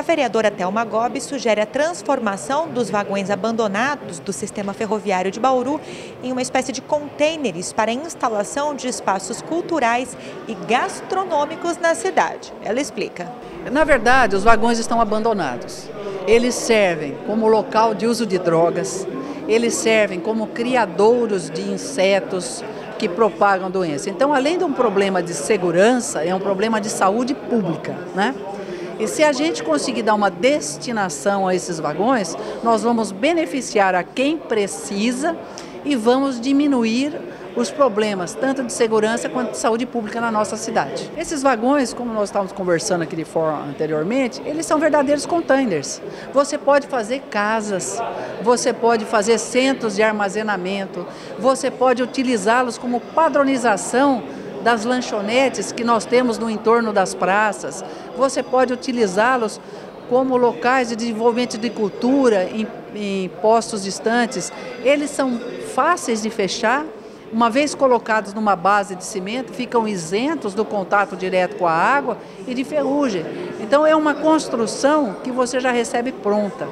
A vereadora Thelma Gobi sugere a transformação dos vagões abandonados do sistema ferroviário de Bauru em uma espécie de contêineres para a instalação de espaços culturais e gastronômicos na cidade. Ela explica. Na verdade, os vagões estão abandonados. Eles servem como local de uso de drogas, eles servem como criadouros de insetos que propagam doença. Então, além de um problema de segurança, é um problema de saúde pública, né? E se a gente conseguir dar uma destinação a esses vagões, nós vamos beneficiar a quem precisa e vamos diminuir os problemas, tanto de segurança quanto de saúde pública na nossa cidade. Esses vagões, como nós estávamos conversando aqui de forma anteriormente, eles são verdadeiros containers. Você pode fazer casas, você pode fazer centros de armazenamento, você pode utilizá-los como padronização das lanchonetes que nós temos no entorno das praças. Você pode utilizá-los como locais de desenvolvimento de cultura em, em postos distantes. Eles são fáceis de fechar, uma vez colocados numa base de cimento, ficam isentos do contato direto com a água e de ferrugem. Então é uma construção que você já recebe pronta.